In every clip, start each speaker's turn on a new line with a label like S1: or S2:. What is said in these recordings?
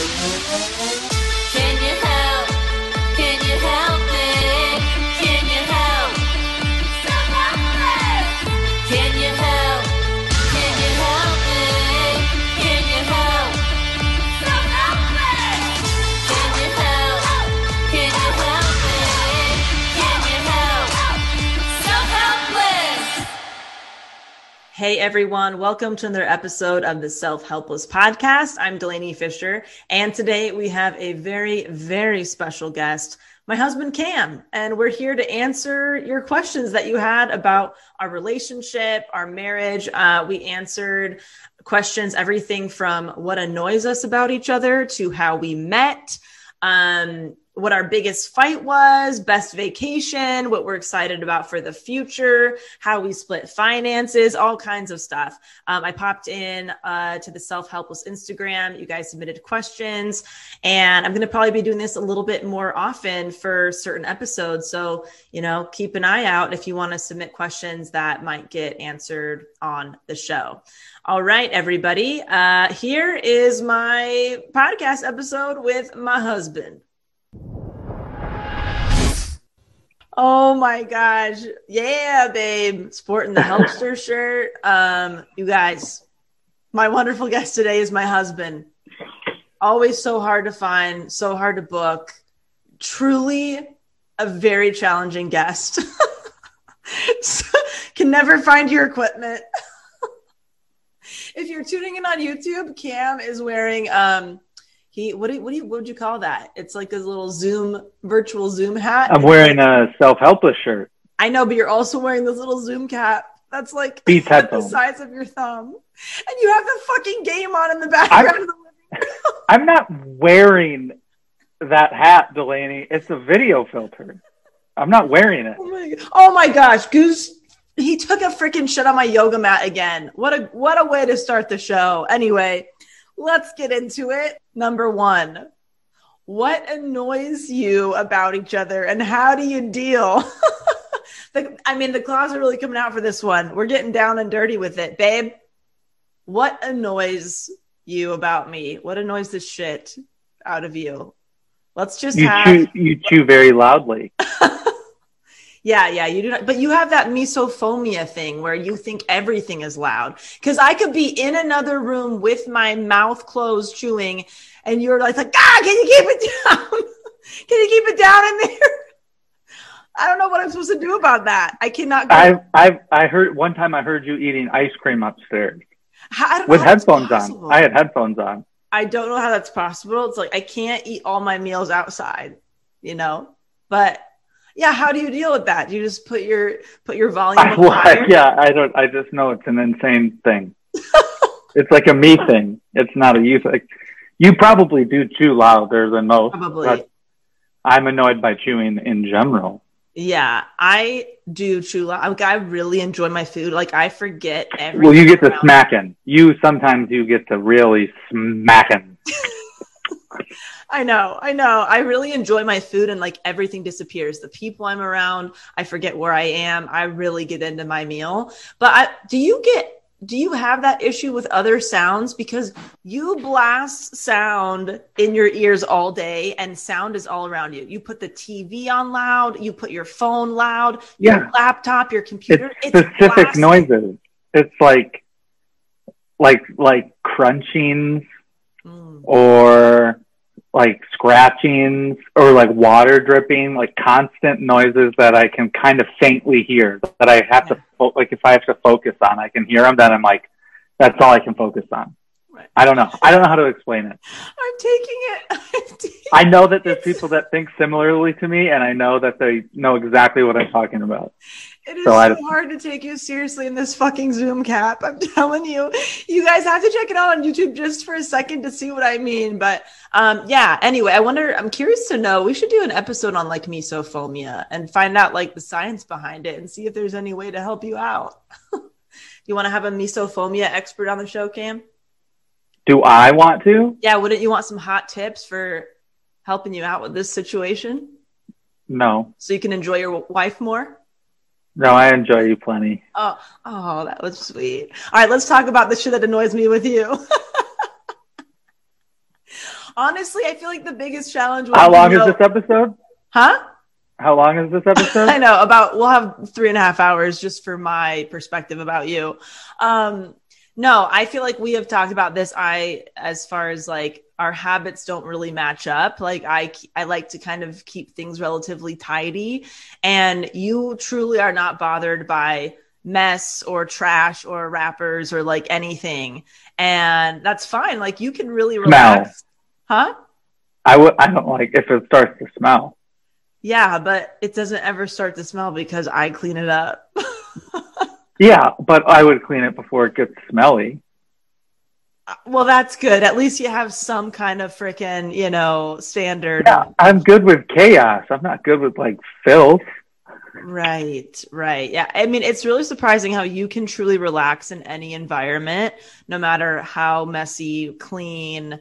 S1: Thank you.
S2: Hey everyone, welcome to another episode of the Self Helpless Podcast. I'm Delanie Fischer, and today we have a very, very special guest, my husband Cam, and we're here to answer your questions that you had about our relationship, our marriage. Uh, we answered questions, everything from what annoys us about each other to how we met. Um, what our biggest fight was, best vacation, what we're excited about for the future, how we split finances, all kinds of stuff. Um, I popped in uh, to the Self Helpless Instagram. You guys submitted questions, and I'm going to probably be doing this a little bit more often for certain episodes. So, you know, keep an eye out if you want to submit questions that might get answered on the show. All right, everybody. Uh, here is my podcast episode with my husband. Oh my gosh. Yeah, babe. Sporting the Helpster shirt. Um, you guys, my wonderful guest today is my husband. Always so hard to find, so hard to book. Truly a very challenging guest. So- can never find your equipment. if you're tuning in on YouTube, Cam is wearing um he what do you, what do you what would you call that? It's like this little Zoom virtual Zoom hat.
S3: I'm wearing a self helpless shirt.
S2: I know, but you're also wearing this little Zoom cap. That's like
S3: Beats
S2: the size of your thumb, and you have the fucking game on in the background
S3: I'm-
S2: of the living room.
S3: I'm not wearing that hat, Delanie. It's a video filter. I'm not wearing it.
S2: Oh my, oh my gosh, Goose! He took a freaking shit on my yoga mat again. What a what a way to start the show. Anyway, let's get into it. Number one, what annoys you about each other, and how do you deal? the, I mean, the claws are really coming out for this one. We're getting down and dirty with it, babe. What annoys you about me? What annoys the shit out of you? Let's just
S3: You
S2: have.
S3: chew you chew very loudly.
S2: Yeah, yeah, you do not, but you have that misophobia thing where you think everything is loud. Because I could be in another room with my mouth closed, chewing, and you're like, like, ah, can you keep it down? can you keep it down in there? I don't know what I'm supposed to do about that. I cannot. Go,
S3: I I I heard one time I heard you eating ice cream upstairs with headphones on. I had headphones on.
S2: I don't know how that's possible. It's like I can't eat all my meals outside, you know. But yeah, how do you deal with that? You just put your put your volume
S3: I, yeah, I don't. I just know it's an insane thing. it's like a me thing. It's not a you thing. You probably do chew louder than most.
S2: Probably.
S3: but I'm annoyed by chewing in general.
S2: Yeah, I do chew loud. Like, I really enjoy my food. Like I forget everything.
S3: Well, you get to smacking. You sometimes you get to really smacking.
S2: I know, I know. I really enjoy my food, and like everything disappears. The people I'm around, I forget where I am. I really get into my meal. But I, do you get? Do you have that issue with other sounds? Because you blast sound in your ears all day, and sound is all around you. You put the TV on loud. You put your phone loud.
S3: Yeah.
S2: Your laptop, your computer
S3: It's
S2: computer.
S3: specific
S2: blasting.
S3: noises. It's like like like crunchings
S2: Mm.
S3: Or like scratchings or like water dripping, like constant noises that I can kind of faintly hear that I have to fo- like if I have to focus on, I can hear them. Then I'm like, that's all I can focus on. I don't know. I don't know how to explain it.
S2: I'm taking it. I'm taking
S3: I know that there's people that think similarly to me, and I know that they know exactly what I'm talking about.
S2: It is
S3: So
S2: so, hard to take you seriously in this fucking Zoom cap. I'm telling you, you guys have to check it out on YouTube just for a second to see what I mean. But um, yeah, anyway, I wonder, I'm curious to know, we should do an episode on like misophobia and find out like the science behind it and see if there's any way to help you out. you want to have a misophobia expert on the show, Cam?
S3: Do I want to?
S2: Yeah, wouldn't you want some hot tips for helping you out with this situation
S3: No.
S2: so you can enjoy your wife more?
S3: No, I enjoy you plenty.
S2: Oh, oh, that was sweet. All right, let's talk about the shit that annoys me with you. Honestly, I feel like the biggest challenge was
S3: How long
S2: you
S3: is this episode?
S2: Huh?
S3: How long is this episode?
S2: I know about we'll have three and a half hours just for my perspective about you. Um, no, I feel like we have talked about this. I, as far as like our habits don't really match up. Like I, I like to kind of keep things relatively tidy, and you truly are not bothered by mess or trash or wrappers or like anything, and that's fine. Like you can really relax, huh?
S3: I would. I don't like if it starts to smell.
S2: Yeah, but it doesn't ever start to smell because I clean it up.
S3: Yeah, but I would clean it before it gets smelly.
S2: Uh, well, that's good. At least you have some kind of freaking, you know, standard.
S3: Yeah, I'm good with chaos. I'm not good with like filth.
S2: Right, right. Yeah. I mean, it's really surprising how you can truly relax in any environment, no matter how messy, clean,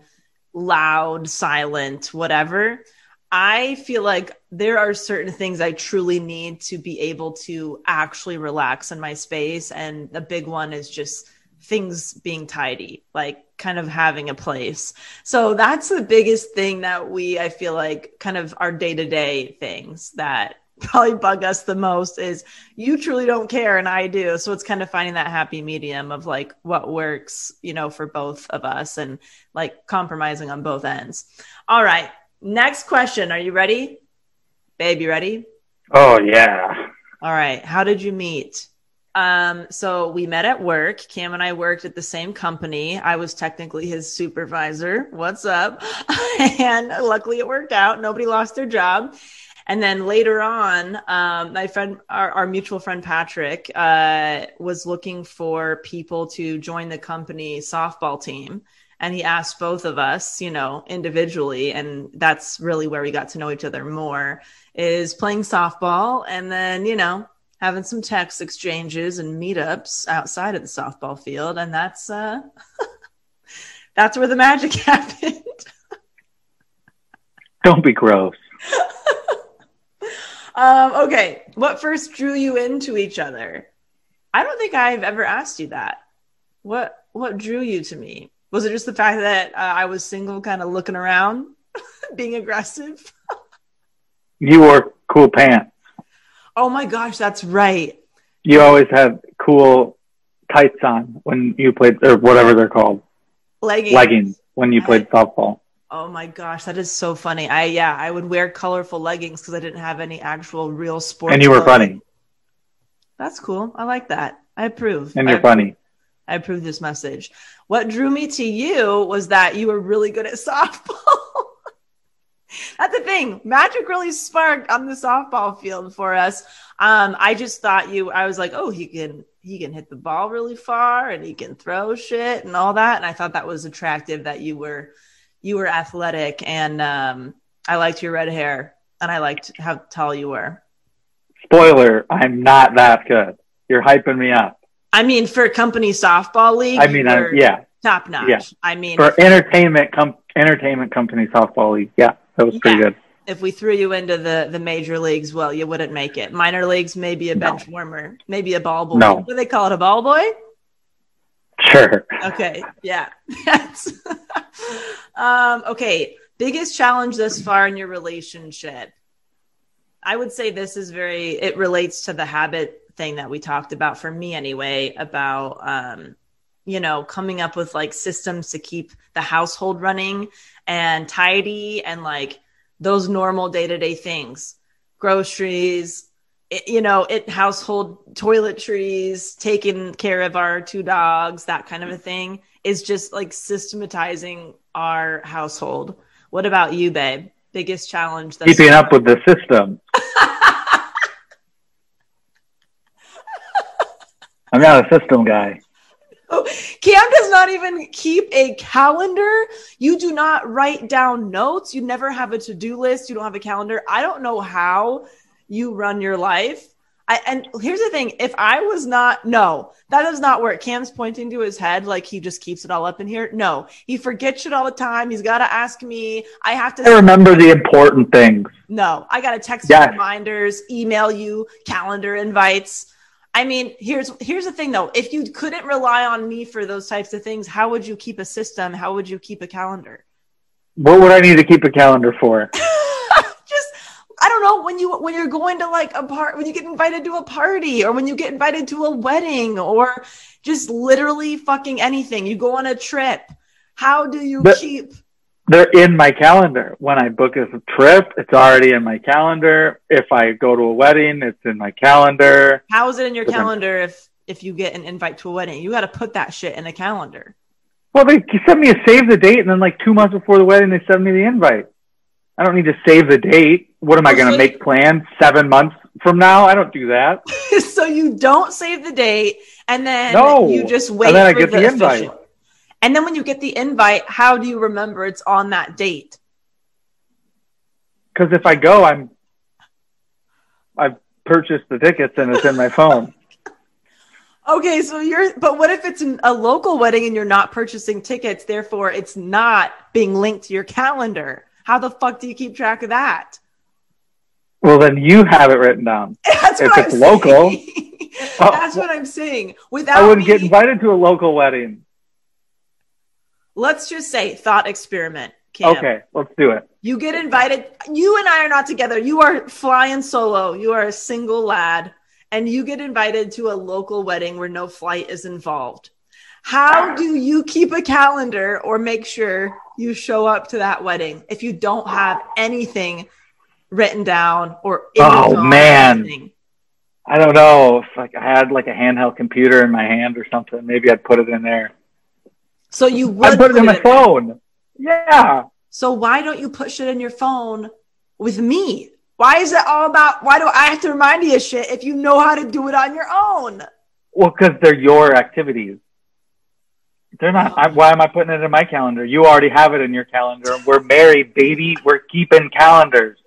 S2: loud, silent, whatever. I feel like there are certain things I truly need to be able to actually relax in my space. And the big one is just things being tidy, like kind of having a place. So that's the biggest thing that we, I feel like, kind of our day to day things that probably bug us the most is you truly don't care and I do. So it's kind of finding that happy medium of like what works, you know, for both of us and like compromising on both ends. All right. Next question. Are you ready? Babe, you ready?
S3: Oh yeah.
S2: All right. How did you meet? Um, so we met at work. Cam and I worked at the same company. I was technically his supervisor. What's up? and luckily it worked out. Nobody lost their job. And then later on, um, my friend, our, our mutual friend Patrick, uh, was looking for people to join the company softball team. And he asked both of us, you know, individually. And that's really where we got to know each other more is playing softball and then, you know, having some text exchanges and meetups outside of the softball field. And that's, uh, that's where the magic happened.
S3: Don't be gross.
S2: Um, okay, what first drew you into each other? I don't think I've ever asked you that. What what drew you to me? Was it just the fact that uh, I was single, kind of looking around, being aggressive?
S3: You wore cool pants.
S2: Oh my gosh, that's right.
S3: You always had cool tights on when you played, or whatever they're called,
S2: Leggings.
S3: leggings when you played softball.
S2: Oh my gosh, that is so funny. I yeah, I would wear colorful leggings because I didn't have any actual real sports.
S3: And you were
S2: clothing.
S3: funny.
S2: That's cool. I like that. I approve.
S3: And you're
S2: approve.
S3: funny.
S2: I approve this message. What drew me to you was that you were really good at softball. That's the thing. Magic really sparked on the softball field for us. Um, I just thought you. I was like, oh, he can he can hit the ball really far and he can throw shit and all that. And I thought that was attractive that you were you were athletic and um, I liked your red hair and I liked how tall you were.
S3: Spoiler, I'm not that good. You're hyping me up.
S2: I mean, for a company softball league,
S3: I mean, I, yeah,
S2: top notch.
S3: Yeah.
S2: I mean,
S3: for entertainment com- entertainment company softball league. Yeah, that was pretty good.
S2: if we threw you into the the major leagues, well, you wouldn't make it. Minor leagues, maybe a
S3: No.
S2: bench warmer, maybe a ball boy.
S3: No.
S2: What do they call it? A ball boy?
S3: Sure.
S2: Okay, yeah. Um, okay. Biggest challenge thus far in your relationship? I would say this is very. It relates to the habit thing that we talked about. For me, anyway, about um, you know coming up with like systems to keep the household running and tidy and like those normal day to day things, groceries. It, you know, it household toiletries, taking care of our two dogs, that kind of a thing is just like systematizing our household. What about you, babe? Biggest challenge that's
S3: Keeping up with the system. I'm not a system guy.
S2: Oh, Cam does not even keep a calendar. You do not write down notes. You never have a to do list. You don't have a calendar. I don't know how you run your life. I, and here's the thing if I was not, no, that does not work. Cam's pointing to his head like he just keeps it all up in here. No, he forgets it all the time. He's got to ask me. I have to.
S3: I remember the important things.
S2: No, I got to text
S3: Yes.
S2: you reminders, email you calendar invites. I mean, here's here's the thing though. If you couldn't rely on me for those types of things, how would you keep a system? How would you keep a calendar?
S3: What would I need to keep a calendar for?
S2: just I don't know when you when you're going to like a part when you get invited to a party or when you get invited to a wedding or just literally fucking anything. You go on a trip. How do you
S3: But-
S2: keep
S3: They're in my calendar. When I book a trip, it's already in my calendar. If I go to a wedding, it's in my calendar.
S2: how is it in your
S3: But then-
S2: calendar if if you get an invite to a wedding? You got to put that shit in a calendar.
S3: Well, they sent me a save the date, and then like two months before the wedding, they send me the invite. I don't need to save the date. What am I going to make plans seven months from now? I don't do that.
S2: so you don't save the date and then
S3: No.
S2: you just wait
S3: And then I
S2: for
S3: get the invite.
S2: official. And then when you get the invite, how do you remember it's on that date?
S3: Because if I go, I'm I've purchased the tickets and it's in my phone.
S2: Okay, so you're, but what if it's an, a local wedding and you're not purchasing tickets, therefore it's not being linked to your calendar? How the fuck do you keep track of that?
S3: Well, then you have it written down.
S2: That's
S3: If
S2: what
S3: it's
S2: I'm
S3: local-
S2: That's
S3: oh,
S2: what I'm saying. Without
S3: I wouldn't
S2: me-
S3: get invited to a local wedding.
S2: Let's just say thought experiment. Cam.
S3: Okay, let's do it.
S2: You get invited. You and I are not together. You are flying solo. You are a single lad, and you get invited to a local wedding where no flight is involved. How do you keep a calendar or make sure you show up to that wedding if you don't have anything written down or
S3: Oh, man.
S2: anything?
S3: I don't know if like I had like a handheld computer in my hand or something. Maybe I'd put it in there.
S2: So you would
S3: I'd put it in my
S2: there.
S3: phone. Yeah.
S2: So why don't you push it in your phone with me? Why is it all about? Why do I have to remind you of shit if you know how to do it on your own?
S3: Well, because they're your activities. They're not. I, why am I putting it in my calendar? You already have it in your calendar. We're married, baby. We're keeping calendars.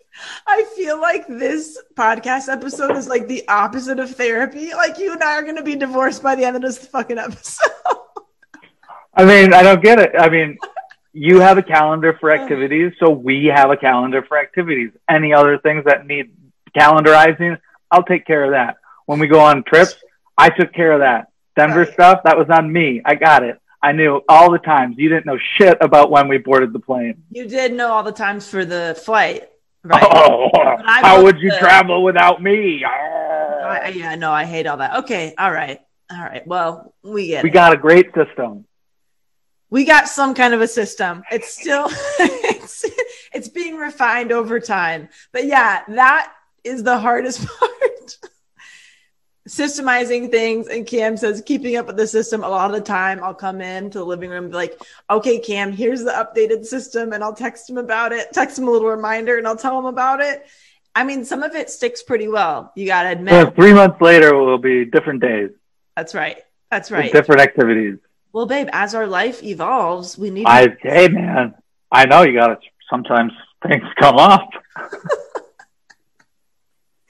S2: I feel like this podcast episode is like the opposite of therapy. Like you and I are going to be divorced by the end of this fucking episode.
S3: I mean, I don't get it. I mean, you have a calendar for activities, so we have a calendar for activities. Any other things that need calendarizing, I'll take care of that. When we go on trips, I took care of that. Denver
S2: Right.
S3: stuff, that was on me. I got it. I knew all the times. You didn't know shit about when we boarded the plane.
S2: you did know all the times for the flight, right?
S3: Oh, how would you
S2: the-
S3: travel without me?
S2: I, I- yeah, no, I hate all that. Okay, all right, all right. Well, we get
S3: We
S2: it.
S3: got a great system.
S2: We got some kind of a system. It's still it's it's being refined over time. But yeah, that is the hardest part. Systemizing things, and Cam says keeping up with the system. A lot of the time, I'll come in to the living room and be like, "Okay, Cam, here's the updated system," and I'll text him about it. Text him a little reminder, and I'll tell him about it. I mean, some of it sticks pretty well. You got to admit.
S3: So three months later will be different days,
S2: That's right. That's
S3: with
S2: right.
S3: different activities.
S2: Well, babe, as our life evolves, we need.
S3: I hey man, I know you got to sometimes things come up.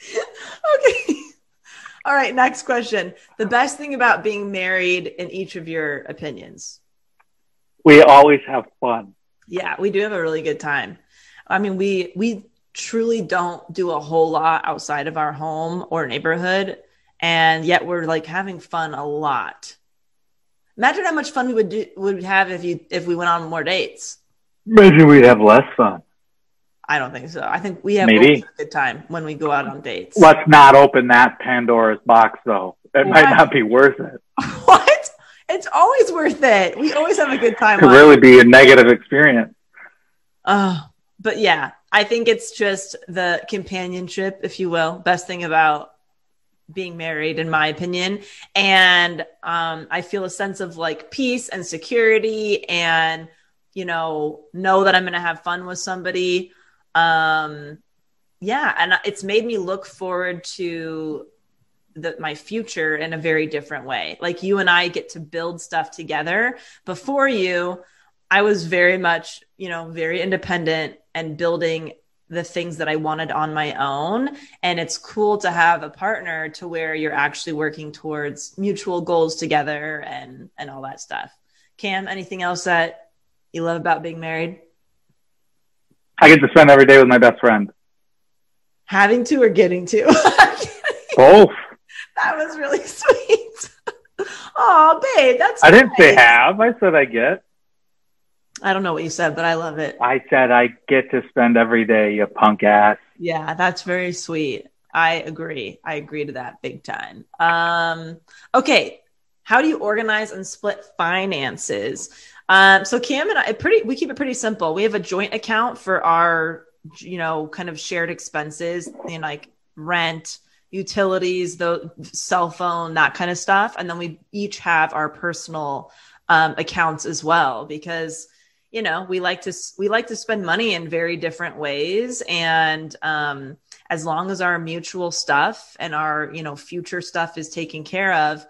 S2: okay. All right, next question. The best thing about being married in each of your opinions.
S3: We always have fun.
S2: Yeah, we do have a really good time. I mean, we we truly don't do a whole lot outside of our home or neighborhood, and yet we're like having fun a lot. Imagine how much fun we would do, would have if you if we went on more dates.
S3: Maybe we'd have less fun.
S2: I don't think so. I think we have
S3: Maybe.
S2: a good time when we go out on dates.
S3: Let's not open that Pandora's box though. It might not be worth it.
S2: what? It's always worth it. We always have a good time.
S3: It could really be a negative experience.
S2: Oh, but yeah, I think it's just the companionship, if you will, best thing about being married, in my opinion. And um, I feel a sense of like peace and security, and you know, know that I'm going to have fun with somebody. Um, yeah, and it's made me look forward to the, my future in a very different way. Like you and I get to build stuff together. Before you, I was very much, you know, very independent and building the things that I wanted on my own. And it's cool to have a partner to where you're actually working towards mutual goals together and and all that stuff. Cam, anything else that you love about being married?
S3: I get to spend every day with my best friend.
S2: Having to or getting to?
S3: Both.
S2: that was really sweet. Oh, babe, that's
S3: I didn't say have. I said I get.
S2: I don't know what you said, but I love it.
S3: I said I get to spend every day, you punk ass.
S2: Yeah, that's very sweet. I agree. I agree to that big time. Um, okay, how do you organize and split finances? Um, so Cam and I pretty we keep it pretty simple. We have a joint account for our you know kind of shared expenses, you know, like rent, utilities, the cell phone, that kind of stuff, and then we each have our personal um, accounts as well because you know we like to we like to spend money in very different ways. And um, as long as our mutual stuff and our you know future stuff is taken care of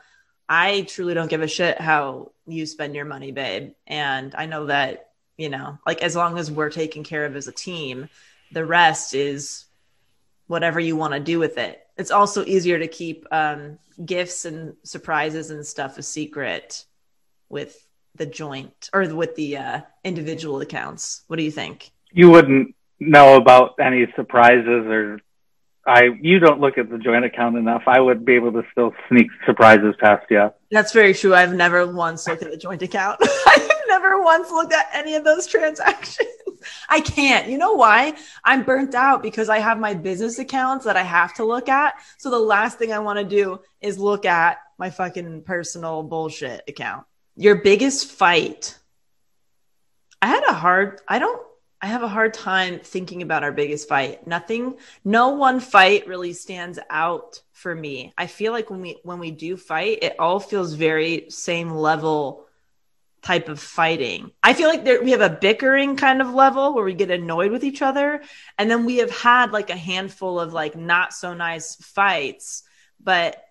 S2: i truly don't give a shit how you spend your money babe. And i know that you know like as long as we're taken care of as a team the rest is whatever you want to do with it. It's also easier to keep um, gifts and surprises and stuff a secret with the joint or with the uh, individual accounts what do you think
S3: You wouldn't know about any surprises or I you don't look at the joint account enough. I would be able to still sneak surprises past you.
S2: That's very true. I've never once looked at the joint account. I've never once looked at any of those transactions. I can't. You know why? I'm burnt out because I have my business accounts that I have to look at. So the last thing I want to do is look at my fucking personal bullshit account. Your biggest fight. I had a hard, I don't, I have a hard time thinking about our biggest fight. Nothing, no one fight really stands out for me. I feel like when we when we do fight, it all feels very same level type of fighting. I feel like there, we have a bickering kind of level where we get annoyed with each other, and then we have had like a handful of like not so nice fights, but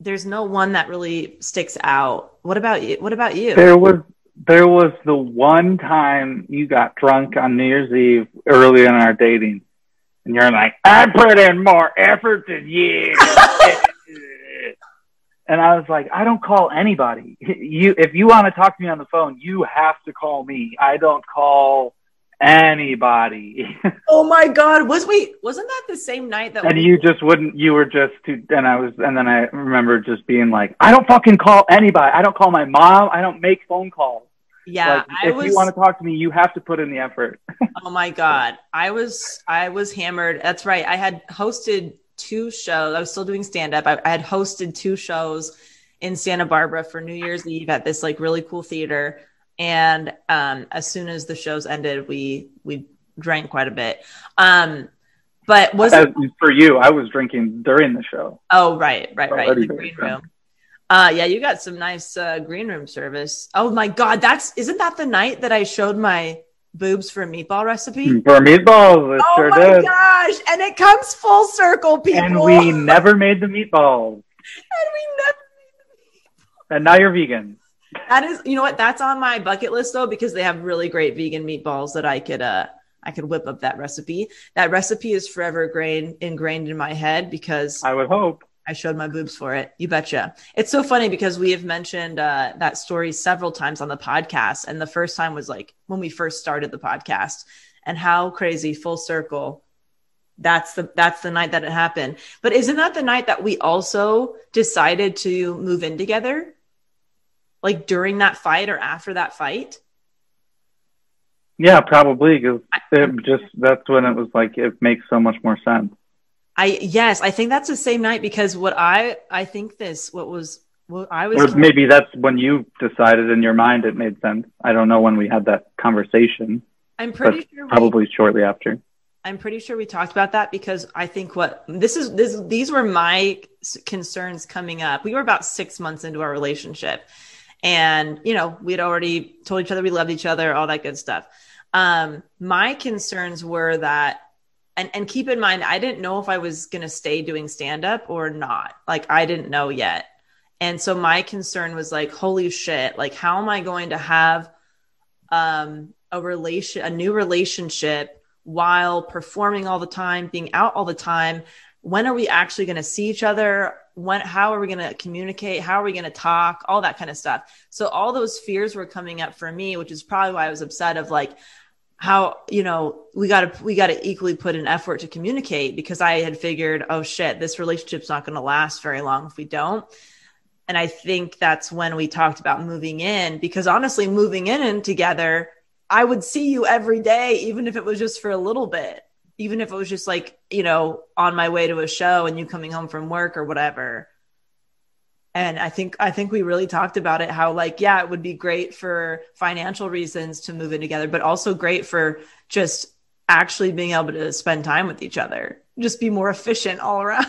S2: there's no one that really sticks out. What about you? What about you?
S3: There was there was the one time you got drunk on New Year's Eve early in our dating, and you're like, "I put in more effort than you." and I was like, "I don't call anybody. You, if you want to talk to me on the phone, you have to call me. I don't call anybody."
S2: Oh my god, was we wasn't that the same night that
S3: and
S2: we,
S3: you just wouldn't. You were just too. And I was, and then I remember just being like, "I don't fucking call anybody. I don't call my mom. I don't make phone calls."
S2: yeah,
S3: like,
S2: I
S3: if
S2: was
S3: you want to talk to me, you have to put in the effort.
S2: Oh my god, I was I was hammered. That's right. I had hosted two shows. I was still doing stand up. I, I had hosted two shows in Santa Barbara for New Year's Eve at this like really cool theater. And um, as soon as the shows ended, we we drank quite a bit. Um, but was
S3: As, for you, I was drinking during the show.
S2: Oh, right, right, right. The green room. Uh, yeah, you got some nice uh, green room service. Oh my God, that's isn't that the night that I showed my boobs for a meatball recipe?
S3: For meatballs, it
S2: Oh
S3: sure
S2: my
S3: did.
S2: gosh! And it comes full circle, people.
S3: And we never made the meatballs.
S2: And we never.
S3: And now you're vegan.
S2: That is, you know what? That's on my bucket list though, because they have really great vegan meatballs that I could, uh, I could whip up that recipe. That recipe is forever grain, ingrained in my head because
S3: I would hope.
S2: I showed my boobs for it. You betcha. It's so funny because we have mentioned uh, that story several times on the podcast. And the first time was like when we first started the podcast and how crazy full circle. That's the that's the night that it happened. But isn't that the night that we also decided to move in together? Like during that fight or after that fight?
S3: Yeah, probably because it just that's when it was like it makes so much more sense.
S2: I yes, I think that's the same night because what I I think this what was what I was
S3: Or maybe that's when you decided in your mind it made sense. I don't know when we had that conversation,
S2: I'm pretty sure we,
S3: probably shortly after.
S2: I'm pretty sure we talked about that because I think what this is this these were my concerns coming up. We were about 6 months into our relationship and you know, we'd already told each other we loved each other, all that good stuff. Um my concerns were that and and keep in mind I didn't know if I was going to stay doing stand up or not. Like I didn't know yet. And so my concern was like holy shit, like how am I going to have um a relation a new relationship while performing all the time, being out all the time. When are we actually going to see each other? When, how are we going to communicate? How are we going to talk? All that kind of stuff. So all those fears were coming up for me, which is probably why I was upset of like, how, you know, we got to, we got to equally put an effort to communicate because I had figured, oh shit, this relationship's not going to last very long if we don't. And I think that's when we talked about moving in because honestly, moving in and together I would see you every day, even if it was just for a little bit, even if it was just like, you know, on my way to a show and you coming home from work or whatever. And I think I think we really talked about it how like yeah, it would be great for financial reasons to move in together, but also great for just actually being able to spend time with each other. Just be more efficient all around.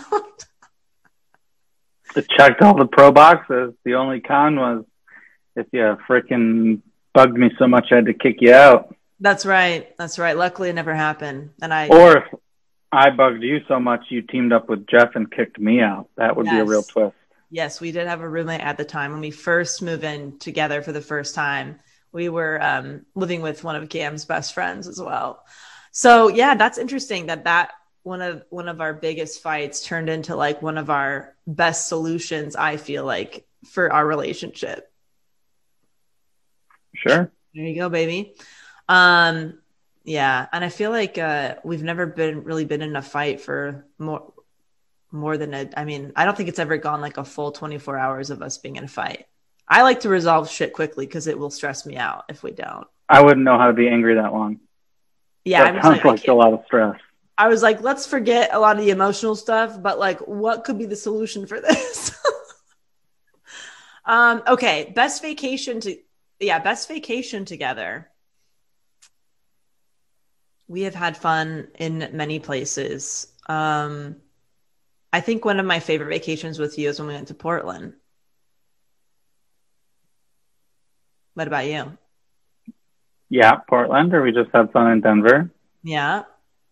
S3: It checked all the pro boxes. The only con was if you freaking bugged me so much, I had to kick you out.
S2: That's right. That's right. Luckily it never happened. And I
S3: Or if I bugged you so much, you teamed up with Jeff and kicked me out. That would be a real twist.
S2: Yes, we did have a roommate at the time when we first moved in together for the first time. We were um, living with one of Cam's best friends as well. So yeah, that's interesting that that one of one of our biggest fights turned into like one of our best solutions. I feel like for our relationship.
S3: Sure.
S2: There you go, baby. Um, yeah, and I feel like uh, we've never been really been in a fight for more more than a. I mean, I don't think it's ever gone like a full twenty four hours of us being in a fight. I like to resolve shit quickly because it will stress me out if we don't.
S3: I wouldn't know how to be angry that long.
S2: Yeah,
S3: that sounds
S2: like
S3: a lot of stress.
S2: I was like, let's forget a lot of the emotional stuff, but like, what could be the solution for this? um, okay, best vacation to yeah, best vacation together. We have had fun in many places. Um, I think one of my favorite vacations with you is when we went to Portland. What about you?
S3: Yeah, Portland, or we just had fun in Denver.
S2: Yeah.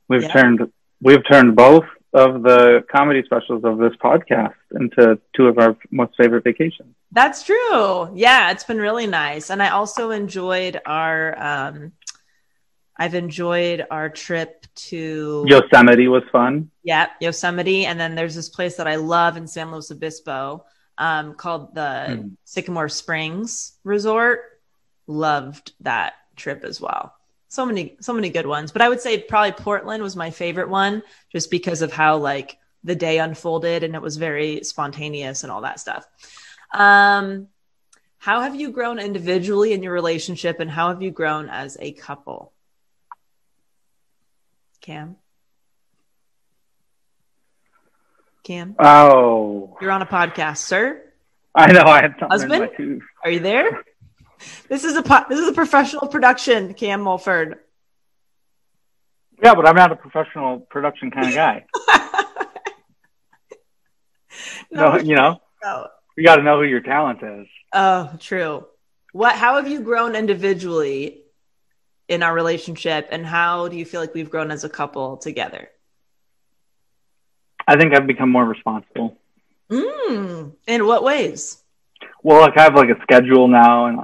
S3: We've
S2: Yeah.
S3: turned we've turned both of the comedy specials of this podcast into two of our most favorite vacations.
S2: That's true. Yeah, it's been really nice. And I also enjoyed our um I've enjoyed our trip to
S3: Yosemite was fun.
S2: yeah, Yosemite and then there's this place that I love in San Luis Obispo um called the
S3: Hmm.
S2: Sycamore Springs Resort. Loved that trip as well. So many so many good ones, but I would say probably Portland was my favorite one just because of how like the day unfolded and it was very spontaneous and all that stuff. Um, how have you grown individually in your relationship and how have you grown as a couple? Cam? Cam,
S3: Oh,
S2: you're on a podcast, sir.
S3: I know. I had something
S2: Husband?
S3: in my tooth.
S2: Are you there? This is a po- this is a professional production, Cam Mulford.
S3: Yeah, but I'm not a professional production kind of guy. no, you know,
S2: no.
S3: you got to know who your talent is.
S2: Oh, true. What? How have you grown individually in our relationship, and how do you feel like we've grown as a couple together?
S3: I think I've become more responsible.
S2: Mm, in what ways?
S3: Well, like I have like a schedule now, and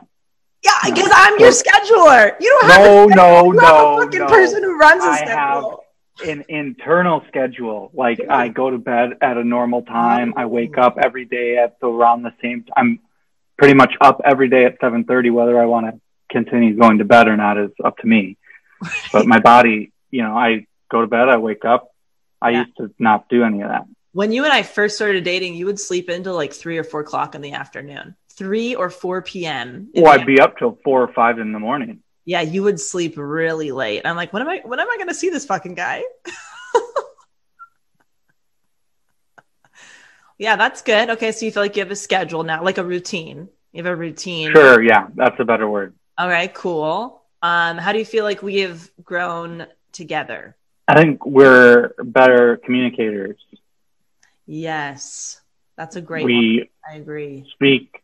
S2: Yeah, because I'm your scheduler. You don't have
S3: no, no, no,
S2: a fucking
S3: no.
S2: person who runs a
S3: I
S2: schedule.
S3: Have an internal schedule. Like I go to bed at a normal time. I wake up every day at the, around the same. I'm pretty much up every day at 7:30. Whether I want to continue going to bed or not is up to me. But my body, you know, I go to bed. I wake up. I
S2: Yeah.
S3: used to not do any of that.
S2: When you and I first started dating, you would sleep until like three or four o'clock in the afternoon, three or four p.m.
S3: Well, I'd be up till four or five in the morning.
S2: yeah, you would sleep really late. I'm like, when am I when am I gonna see this fucking guy? yeah, that's good. Okay, so you feel like you have a schedule now, like a routine. You have a routine.
S3: Sure, yeah, that's a better word.
S2: All right, cool. Um, how do you feel like we have grown together?
S3: I think we're better communicators.
S2: Yes. That's a great one.
S3: We
S2: I agree.
S3: speak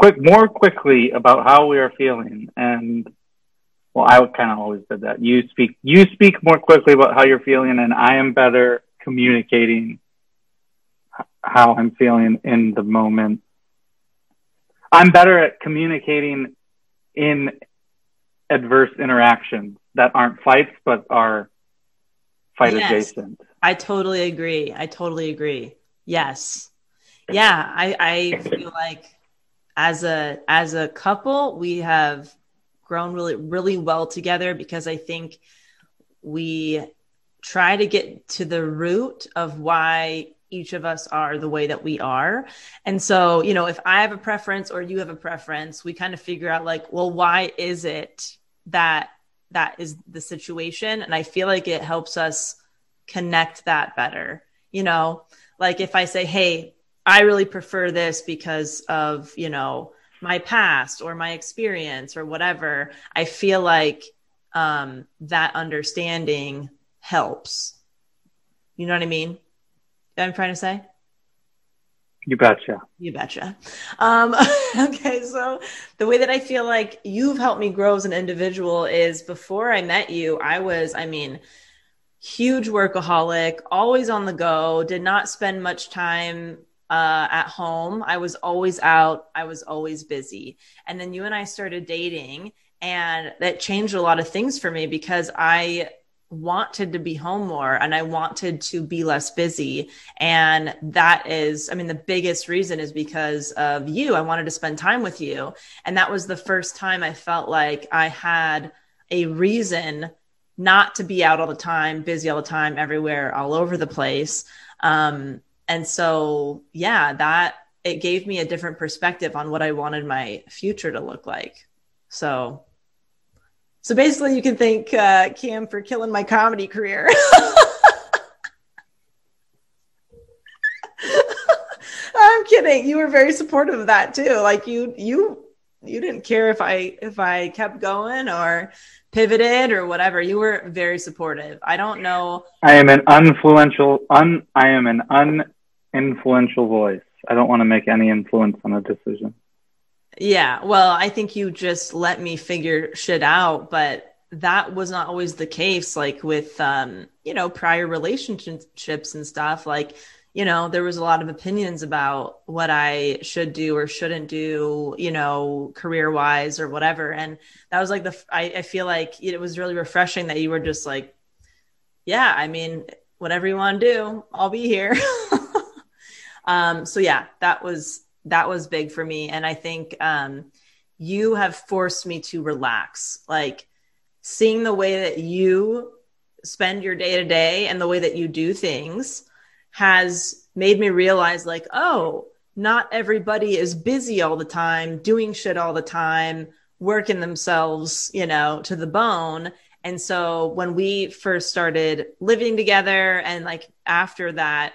S3: quick more quickly about how we are feeling and well i kind of always did that you speak you speak more quickly about how you're feeling and i am better communicating how i'm feeling in the moment i'm better at communicating in adverse interactions that aren't fights but are fight
S2: Yes.
S3: adjacent
S2: I totally agree. I totally agree. Yes. Yeah, I, I feel like as a as a couple, we have grown really really well together because I think we try to get to the root of why each of us are the way that we are. And so, you know, if I have a preference or you have a preference, we kind of figure out like, well, why is it that that is the situation? And i feel like it helps us connect that better you know? Like if i say hey i really prefer this because of you know my past or my experience or whatever i feel like um, that understanding helps. You know what i mean i'm trying to say
S3: You betcha.
S2: you betcha. Um, okay, so the way that I feel like you've helped me grow as an individual is before I met you, I was, I mean, huge workaholic, always on the go, did not spend much time uh, at home. I was always out, I was always busy. And then you and I started dating, and that changed a lot of things for me because I wanted to be home more and I wanted to be less busy. And that is, I mean, the biggest reason is because of you. I wanted to spend time with you. And that was the first time I felt like I had a reason not to be out all the time, busy all the time, everywhere, all over the place. Um, and so, yeah, that it gave me a different perspective on what I wanted my future to look like. So, so basically, you can thank uh, Cam for killing my comedy career. I'm kidding. You were very supportive of that too. Like you, you, you didn't care if I if I kept going or pivoted or whatever. You were very supportive. I don't know.
S3: I am an influential un I am an uninfluential voice. I don't want to make any influence on a decision.
S2: Yeah. Well, I think you just let me figure shit out, but that was not always the case. Like with, um, you know, prior relationships and stuff. Like, you know, there was a lot of opinions about what I should do or shouldn't do, you know, career wise or whatever. And that was like the, I, I feel like it was really refreshing that you were just like, yeah, I mean, whatever you want to do, I'll be here. um, so yeah, that was, that was big for me. And I think, um, you have forced me to relax, like seeing the way that you spend your day to day and the way that you do things has made me realize like oh not everybody is busy all the time doing shit all the time working themselves you know to the bone and so when we first started living together and like after that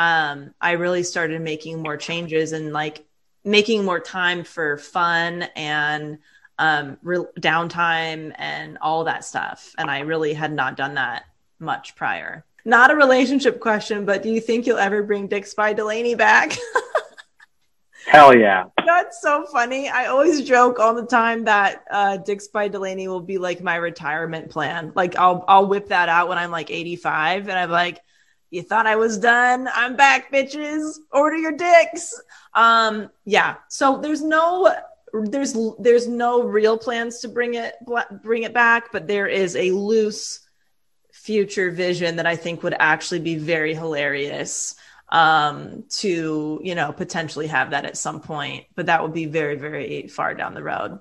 S2: um i really started making more changes and like making more time for fun and um re- downtime and all that stuff and i really had not done that much prior not a relationship question, but do you think you'll ever bring Dick Spy Delanie back?
S3: Hell yeah.
S2: That's so funny. I always joke all the time that uh, Dick Spy Delanie will be like my retirement plan. Like I'll I'll whip that out when I'm like 85, and I'm like, "You thought I was done? I'm back, bitches. Order your dicks." Um, yeah. So there's no there's there's no real plans to bring it bring it back, but there is a loose future vision that I think would actually be very hilarious um, to, you know, potentially have that at some point, but that would be very, very far down the road.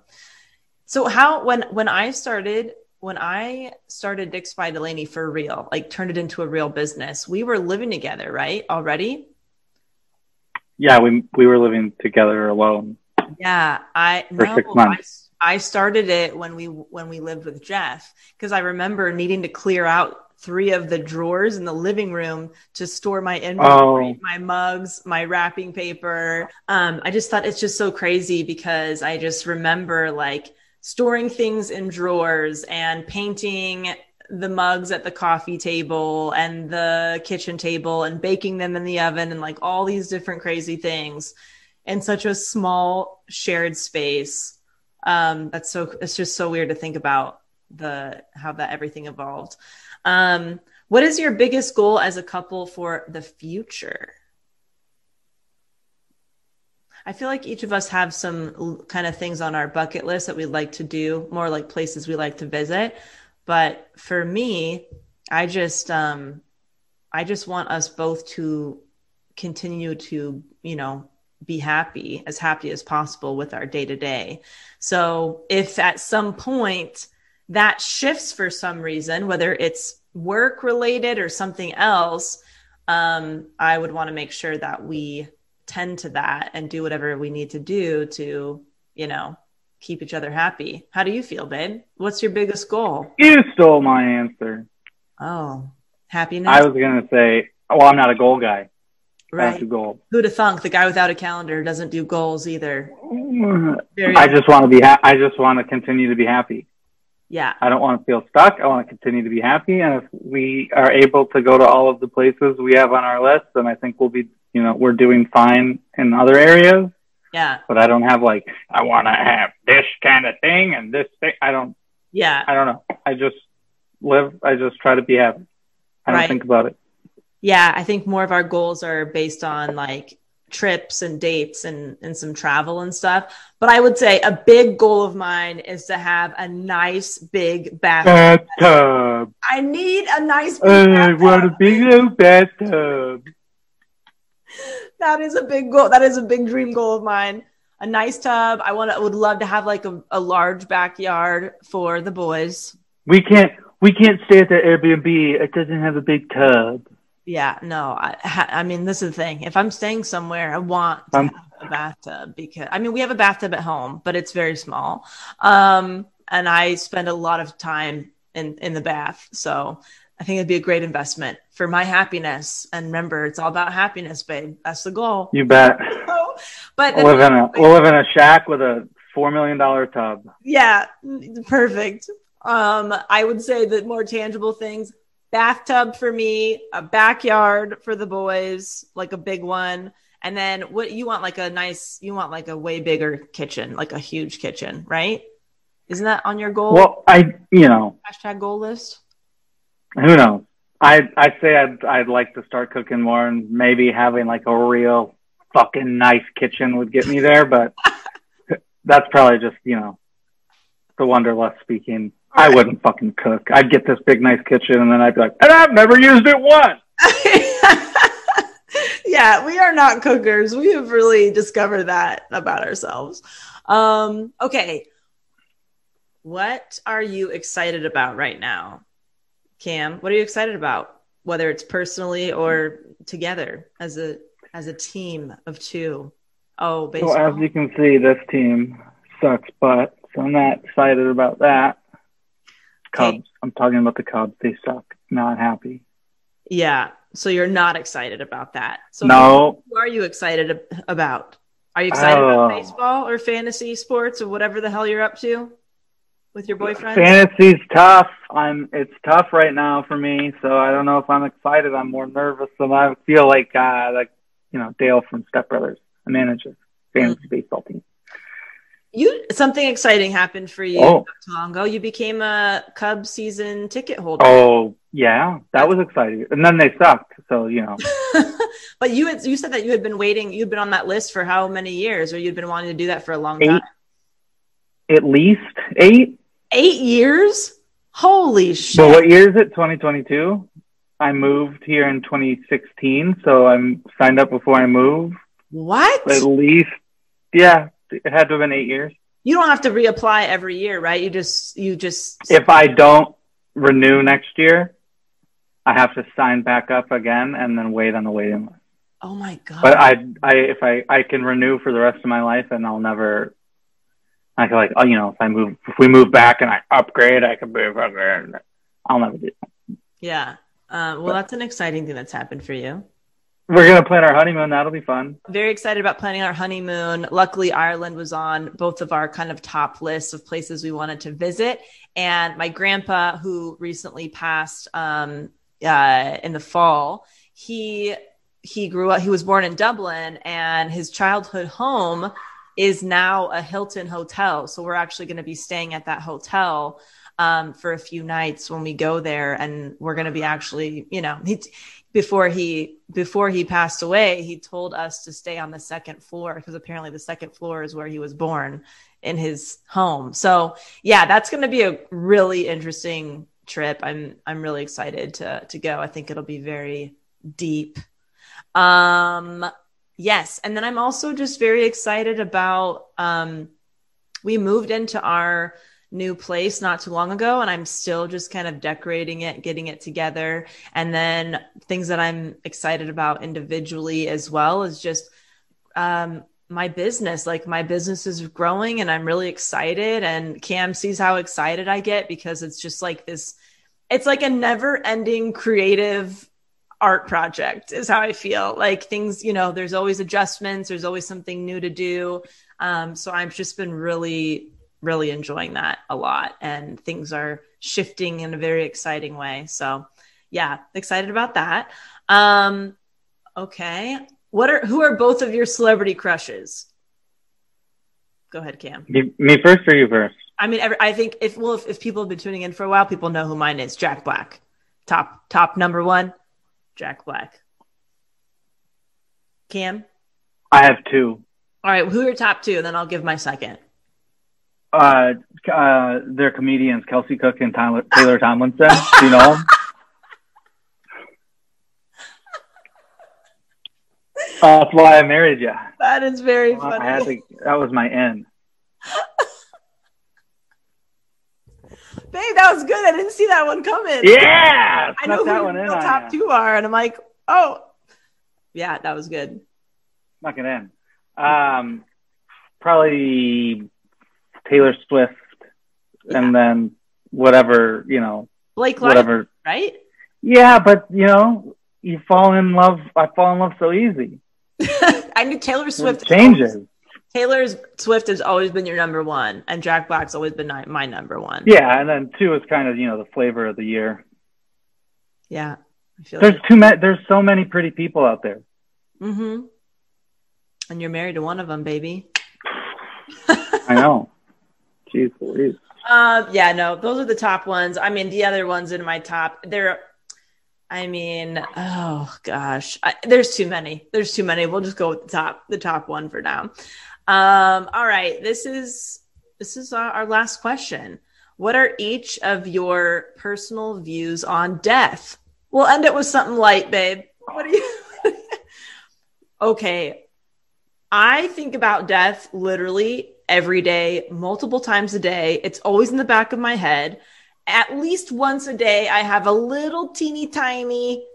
S2: So how, when, when I started, when I started Dick Spy Delanie for real, like turned it into a real business, we were living together, right? Already?
S3: Yeah, we we were living together alone.
S2: Yeah, I
S3: For
S2: no,
S3: six months.
S2: I, I started it when we when we lived with Jeff because I remember needing to clear out three of the drawers in the living room to store my inventory,
S3: Oh.
S2: my mugs, my wrapping paper. Um, I just thought it's just so crazy because I just remember like storing things in drawers and painting the mugs at the coffee table and the kitchen table and baking them in the oven and like all these different crazy things in such a small shared space. Um, that's so it's just so weird to think about the how that everything evolved. Um, what is your biggest goal as a couple for the future? I feel like each of us have some kind of things on our bucket list that we'd like to do, more like places we like to visit. But for me, I just um I just want us both to continue to, you know, be happy, as happy as possible with our day to day. So if at some point that shifts for some reason, whether it's work related or something else, um, I would want to make sure that we tend to that and do whatever we need to do to, you know, keep each other happy. How do you feel, babe? What's your biggest goal?
S3: You stole my answer.
S2: Oh, happiness.
S3: I was gonna say, well, I'm not a goal guy.
S2: Right.
S3: do goals.
S2: Who'd have thunk the guy without a calendar doesn't do goals either.
S3: I just want to be. Ha- I just want to continue to be happy.
S2: Yeah.
S3: I don't want to feel stuck. I want to continue to be happy. And if we are able to go to all of the places we have on our list, then I think we'll be, you know, we're doing fine in other areas.
S2: Yeah.
S3: But I don't have like, I want to have this kind of thing and this thing. I don't,
S2: Yeah.
S3: I don't know. I just live, I just try to be happy. I don't
S2: Right.
S3: think about it.
S2: Yeah. I think more of our goals are based on like trips and dates and, and some travel and stuff. But I would say a big goal of mine is to have a nice big bathroom.
S3: Bathtub.
S2: I need a nice big
S3: I want a
S2: bathtub.
S3: big old bathtub.
S2: That is a big goal. That is a big dream goal of mine. A nice tub. I want to, would love to have like a, a large backyard for the boys.
S3: We can't, we can't stay at the Airbnb. It doesn't have a big tub.
S2: Yeah, no, I, I mean, this is the thing. If I'm staying somewhere, I want
S3: Um,
S2: a bathtub because I mean, we have a bathtub at home, but it's very small. Um, and I spend a lot of time in in the bath, so I think it'd be a great investment for my happiness. And remember, it's all about happiness, babe. That's the goal.
S3: You bet.
S2: but
S3: We'll live in a, we'll live in a shack with a $4 million tub.
S2: yeah, perfect. Um, I would say that more tangible things bathtub for me, a backyard for the boys, like a big one. And then what you want like a nice, you want like a way bigger kitchen, like a huge kitchen, right? Isn't that on your goal?
S3: Well, I, you know,
S2: hashtag goal list?
S3: who knows? I I say I'd I'd like to start cooking more, and maybe having like a real fucking nice kitchen would get me there. But that's probably just you know the wanderlust speaking. I
S2: Right.
S3: wouldn't fucking cook. I'd get this big nice kitchen, and then I'd be like, and I've never used it once.
S2: yeah, we are not cookers. We have really discovered that about ourselves. Um, okay. What are you excited about right now? Cam, what are you excited about? Whether it's personally or together as a as a team of two. Oh,
S3: So as you can see, this team sucks butt. So I'm not excited about that. Cubs.
S2: Okay.
S3: I'm talking about the Cubs. They suck. Not happy.
S2: yeah. So you're not excited about that. So
S3: no,
S2: who are you excited about? Are you excited about
S3: Oh.
S2: baseball or fantasy sports or whatever the hell you're up to with your boyfriend?
S3: Fantasy's tough. I'm. It's tough right now for me. So I don't know if I'm excited. I'm more nervous than I feel like. Uh, like you know, Dale from Step Brothers, a manager, fantasy baseball team.
S2: You something exciting happened for you
S3: Oh.
S2: long ago. You became a Cubs season ticket holder.
S3: Oh yeah, that was exciting. And then they sucked. So you know,
S2: but you had you said that you had been waiting. You'd been on that list for how many years, or you'd been wanting to do that for a long
S3: Eight.
S2: time.
S3: at least eight.
S2: Eight years. Holy shit!
S3: But what year is it? 2022. I moved here in 2016, so I'm signed up before I move.
S2: what?
S3: At least, yeah, it had to have been eight years.
S2: You don't have to reapply every year, right? You just you just
S3: If I don't renew next year, I have to sign back up again and then wait on the waiting list.
S2: oh my god.
S3: But I, I, if I, I can renew for the rest of my life, and I'll never. I feel like, oh, you know, if I move, if we move back and I upgrade, I can move over. I'll never do. that.
S2: yeah. Uh, well, that's an exciting thing that's happened for you.
S3: We're gonna plan our honeymoon. That'll be fun.
S2: very excited about planning our honeymoon. Luckily, Ireland was on both of our kind of top lists of places we wanted to visit. And my grandpa, who recently passed um, uh, in the fall, he he grew up. He was born in Dublin, and his childhood home is now a Hilton hotel. So we're actually going to be staying at that hotel um, for a few nights when we go there, and we're going to be actually, you know, he before he before he passed away he told us to stay on the second floor because apparently the second floor is where he was born in his home. So yeah that's going to be a really interesting trip. I'm i'm really excited to to go. I think it'll be very deep. Um yes and then i'm also just very excited about um we moved into our new place not too long ago and I'm still just kind of decorating it, getting it together. And then things that I'm excited about individually as well is just um my business. Like my business is growing and I'm really excited. And Cam sees how excited I get because it's just like this, it's like a never ending creative art project is how I feel. Like things, you know, there's always adjustments, there's always something new to do. Um, so I've just been really, really enjoying that a lot. And things are shifting in a very exciting way. So yeah, excited about that. Um, okay. What are who are both of your celebrity crushes? Go ahead, Cam.
S3: Me, me first or you first?
S2: I mean, every, I think if well, if, if people have been tuning in for a while, people know who mine is. Jack Black, top top number one, Jack Black. Cam.
S3: I have two.
S2: All right, who are your top two? And then I'll give my second.
S3: Uh, uh, they're comedians, Kelsey Cook and Tyler, Taylor Tomlinson. Do you know them? Uh, that's why I married you.
S2: That is very funny.
S3: I had to, that was my end.
S2: Babe, that was good. I didn't see that one coming.
S3: Yeah,
S2: I know
S3: that
S2: who
S3: on
S2: top two are, and I'm like, oh, yeah, that was good.
S3: Snuck it in. Um, probably Taylor Swift, and then whatever you know,
S2: Blake Lively,
S3: whatever.
S2: right?
S3: Yeah, but you know, you fall in love. I fall in love so easy.
S2: I knew Taylor Swift
S3: It changes.
S2: Taylor Swift has always been your number one, and Jack Black's always been my, number one.
S3: Yeah, and then two is kind of you know the flavor of the year.
S2: Yeah,
S3: There's too many. There's so many pretty people out there.
S2: Mm-hmm. And you're married to one of them, baby.
S3: I know. Jeez Louise.
S2: Um, yeah, no, those are the top ones. I mean, the other ones in my top, they're, I mean, oh gosh, I, there's too many. There's too many. We'll just go with the top, the top one for now. Um, all right, this is this is our, our last question. What are each of your personal views on death? We'll end it with something light, babe. What do you? okay, I think about death literally every day, multiple times a day. It's always in the back of my head. At least once a day, I have a little teeny tiny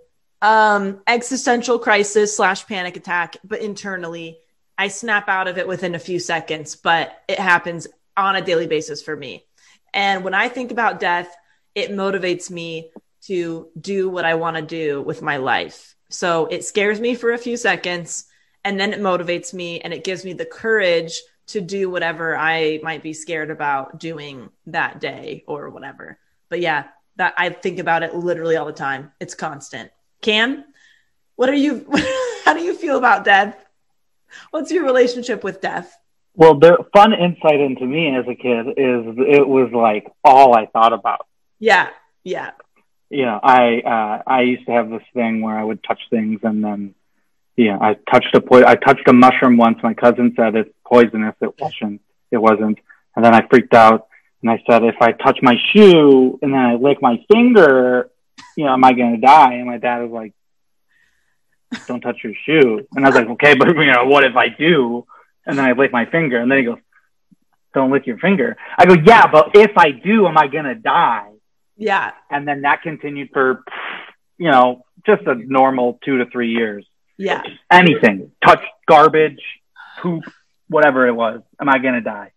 S2: um, existential crisis slash panic attack, but internally, I snap out of it within a few seconds, but it happens on a daily basis for me. And when I think about death, it motivates me to do what I want to do with my life. So it scares me for a few seconds and then it motivates me and it gives me the courage to do whatever I might be scared about doing that day or whatever. But yeah, that I think about it literally all the time. It's constant. Cam, what are you how do you feel about death? What's your relationship with death?
S3: Well, the fun insight into me as a kid is it was like all I thought about.
S2: Yeah. Yeah.
S3: You know, I uh, I used to have this thing where I would touch things and then, yeah, I touched a po- I touched a mushroom once. My cousin said it's poisonous. It wasn't. It wasn't. And then I freaked out and I said, if I touch my shoe and then I lick my finger, you know, am I going to die? And my dad was like, don't touch your shoe. And I was like, okay, but you know, what if I do? And then I lick my finger and then he goes, don't lick your finger. I go, yeah, but if I do, am I going to die?
S2: Yeah.
S3: And then that continued for, you know, just a normal two to three years.
S2: Yeah.
S3: Anything, touch garbage, poop, whatever it was. Am I going to die?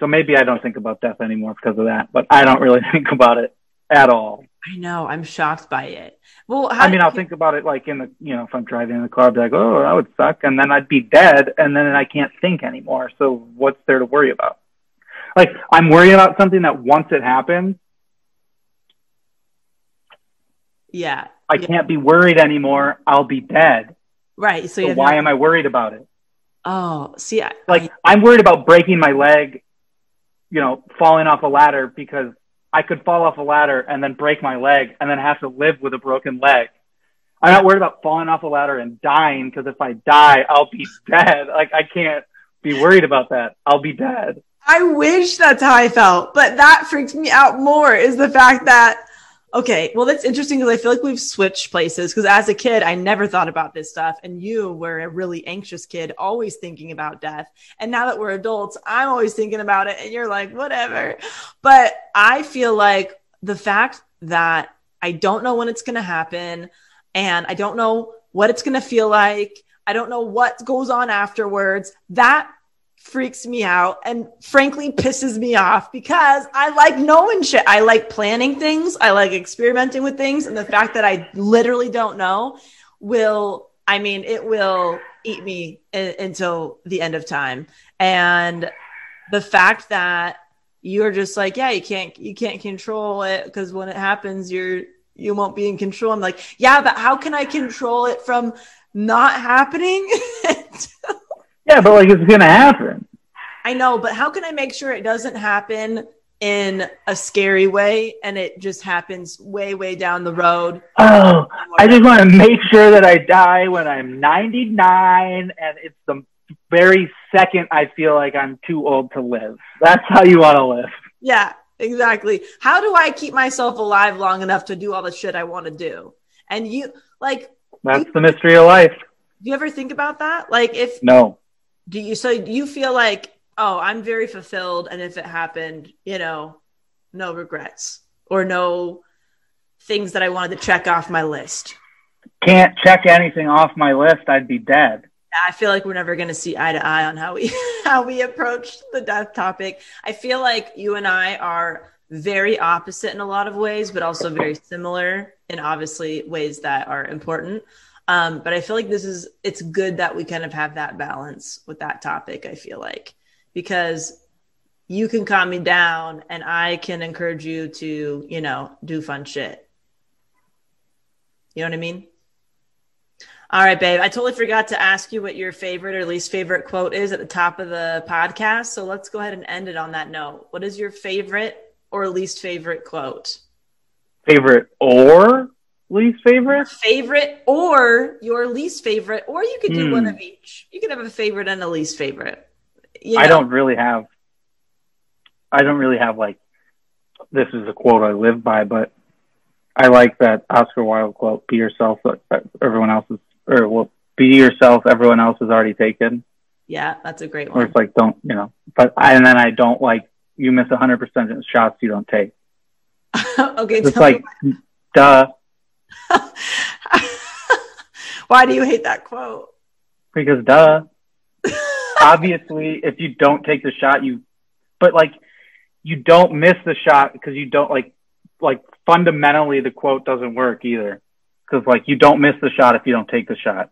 S3: So maybe I don't think about death anymore because of that, but I don't really think about it at all.
S2: I know. I'm shocked by it. Well, how
S3: I mean, I'll
S2: you-
S3: think about it like in the, you know, if I'm driving in the car, I'll be like, oh, that would suck. And then I'd be dead and then I can't think anymore. So what's there to worry about? Like, I'm worried about something that once it happens,
S2: yeah.
S3: I
S2: Yeah.
S3: can't be worried anymore. I'll be dead.
S2: Right. So,
S3: So why am I worried about it?
S2: Oh, see, I,
S3: Like, I'm worried about breaking my leg, you know, falling off a ladder because I could fall off a ladder and then break my leg and then have to live with a broken leg. I'm not worried about falling off a ladder and dying because if I die, I'll be dead. Like, I can't be worried about that. I'll be dead.
S2: I wish that's how I felt, but that freaks me out more is the fact that, okay, well, that's interesting because I feel like we've switched places. Because as a kid, I never thought about this stuff. And you were a really anxious kid, always thinking about death. And now that we're adults, I'm always thinking about it. And you're like, whatever. But I feel like the fact that I don't know when it's going to happen and I don't know what it's going to feel like. I don't know what goes on afterwards. That freaks me out and frankly pisses me off because I like knowing shit. I like planning things. I like experimenting with things. And the fact that I literally don't know will, I mean, it will eat me i- until the end of time. And the fact that you're just like, yeah, you can't, you can't control it because when it happens, you're, you won't be in control. I'm like, yeah, but how can I control it from not happening?
S3: Yeah, but like it's gonna happen.
S2: I know, but how can I make sure it doesn't happen in a scary way and it just happens way, way down the road?
S3: Oh, I just want to make sure that I die when I'm 99, and it's the very second I feel like I'm too old to live. That's how you want to live.
S2: Yeah, exactly. How do I keep myself alive long enough to do all the shit I want to do? And you, like,
S3: That's the mystery of life.
S2: do you ever think about that? Like, if
S3: No,
S2: do you so you feel like oh i'm very fulfilled and if it happened you know no regrets or no things that i wanted to check off my list
S3: can't check anything off my list. I'd be dead.
S2: i feel like we're never going to see eye to eye on how we how we approach the death topic i feel like you and i are very opposite in a lot of ways but also very similar in obviously ways that are important um, but i feel like this is it's good that we kind of have that balance with that topic i feel like because you can calm me down and i can encourage you to you know do fun shit. You know what i mean? All right babe. I totally forgot to ask you what your favorite or least favorite quote is at the top of the podcast. So let's go ahead and end it on that note. What is your favorite or least favorite quote?
S3: Favorite or least favorite?
S2: favorite or your least favorite, or you could do
S3: Hmm.
S2: one of each. You could have a favorite and a least favorite. You
S3: I don't really have. I don't really have like. This is a quote I live by, but I like that Oscar Wilde quote: "Be yourself. but Everyone else is, or well, be yourself. Everyone else is already taken."
S2: Yeah, that's a great one Or
S3: it's like, don't you know? But I, and then I don't like you miss hundred percent of shots you don't take.
S2: okay,
S3: It's like, duh,
S2: me why do you hate that quote?
S3: because duh. Obviously, if you don't take the shot, you, but like, you don't miss the shot because you don't like, like fundamentally the quote doesn't work either. Because like you don't miss the shot if you don't take the shot.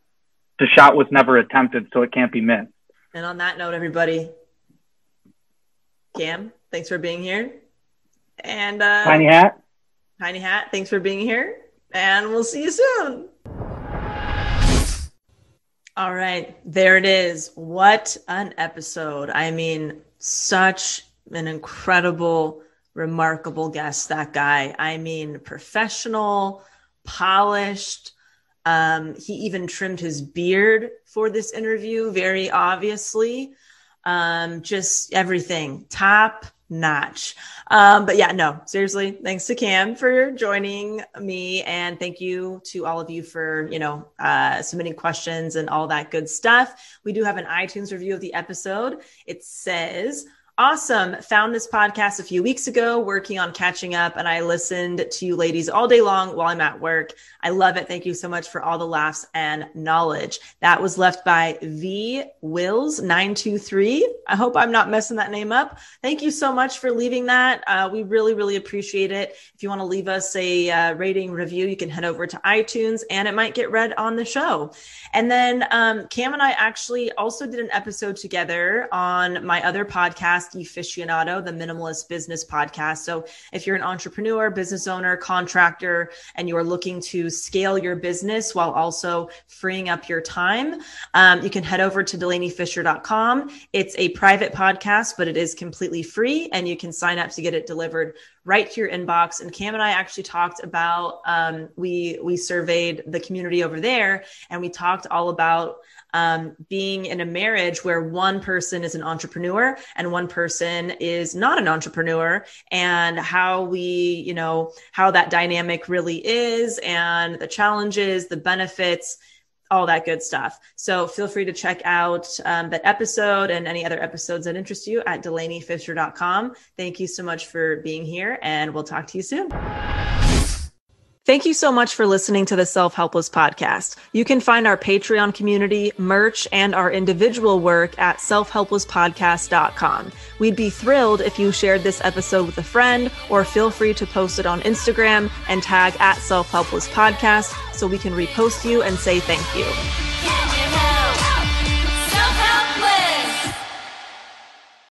S3: The shot was never attempted, so it can't be missed.
S2: and on that note, everybody, Cam, thanks for being here. And uh,
S3: Tiny hat.
S2: Tiny Hat, thanks for being here, and we'll see you soon. All right, there it is. What an episode. I mean, such an incredible, remarkable guest, that guy. I mean, professional, polished. Um, he even trimmed his beard for this interview, very obviously. Um, just everything top notch. Um, but yeah, no, seriously, thanks to Cam for joining me. And thank you to all of you for, you know, uh, submitting questions and all that good stuff. We do have an iTunes review of the episode. It says, Awesome. Found this podcast a few weeks ago, working on catching up, and I listened to you ladies all day long while I'm at work. I love it. Thank you so much for all the laughs and knowledge. That was left by V Wills 923. I hope I'm not messing that name up. Thank you so much for leaving that. Uh, we really, really appreciate it. If you want to leave us a uh, rating review, you can head over to iTunes and it might get read on the show. And then um, Cam and I actually also did an episode together on my other podcast, Efficionado, the Minimalist Business Podcast. So if you're an entrepreneur, business owner, contractor, and you are looking to scale your business while also freeing up your time, um, you can head over to DelanieFischer.com. It's a private podcast, but it is completely free, and you can sign up to get it delivered right to your inbox. And Cam and I actually talked about um, we we surveyed the community over there, and we talked all about um, being in a marriage where one person is an entrepreneur and one person is not an entrepreneur, and how we you know how that dynamic really is, and the challenges, the benefits all that good stuff. So feel free to check out um, that episode and any other episodes that interest you at DelanieFischer.com. Thank you so much for being here, and we'll talk to you soon. Thank you so much for listening to the Self Helpless podcast. You can find our Patreon community, merch, and our individual work at selfhelplesspodcast.com. We'd be thrilled if you shared this episode with a friend or feel free to post it on Instagram and tag at Self Helpless Podcast so we can repost you and say thank you.